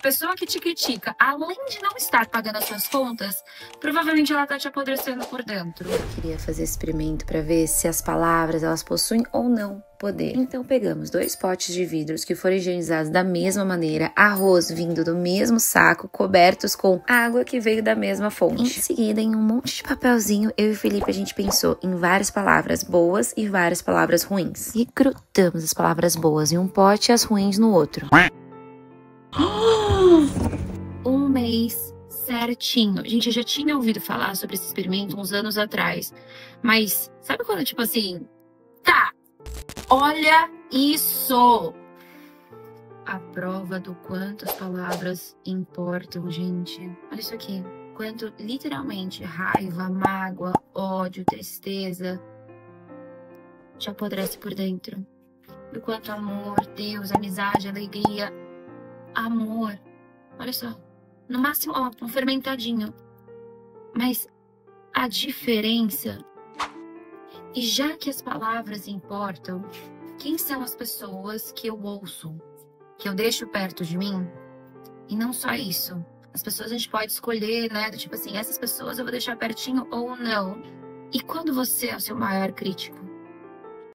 a pessoa que te critica, além de não estar pagando as suas contas, provavelmente ela tá te apodrecendo por dentro. Eu queria fazer experimento para ver se as palavras elas possuem ou não poder. Então pegamos dois potes de vidros que foram higienizados da mesma maneira, arroz vindo do mesmo saco, cobertos com água que veio da mesma fonte. Em seguida, em um monte de papelzinho, eu e Felipe a gente pensou em várias palavras boas e várias palavras ruins. E grudamos as palavras boas em um pote e as ruins no outro. Mês certinho. Gente, eu já tinha ouvido falar sobre esse experimento uns anos atrás. Mas sabe quando, tipo assim, tá, olha isso! A prova do quanto as palavras importam, gente. Olha isso aqui. Quanto literalmente raiva, mágoa, ódio, tristeza te apodrece por dentro. Do quanto amor, Deus, amizade, alegria, amor. Olha só. No máximo, ó, um fermentadinho. Mas a diferença. E já que as palavras importam, quem são as pessoas que eu ouço, que eu deixo perto de mim? E não só isso. As pessoas a gente pode escolher, né? Tipo assim, essas pessoas eu vou deixar pertinho ou não. E quando você é o seu maior crítico?